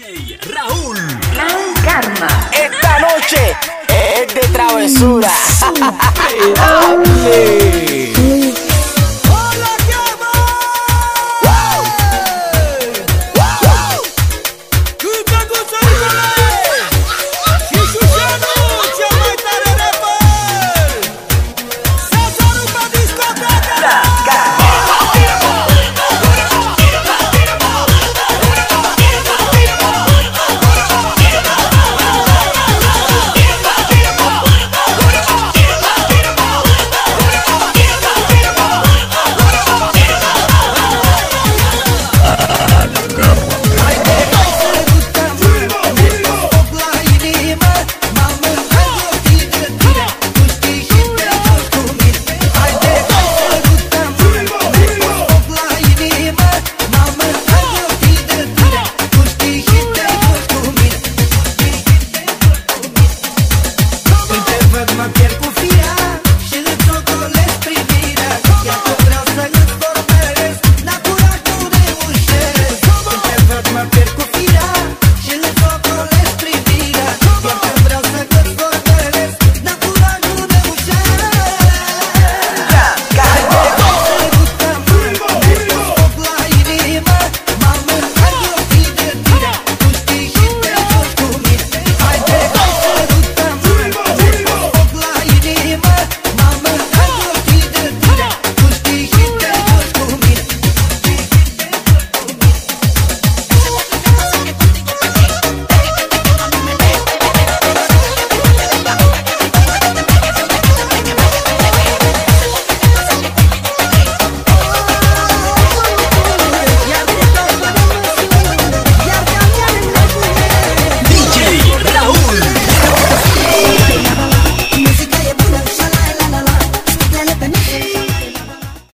Raúl. Gran Karma. Esta noche es de travesura. Superable.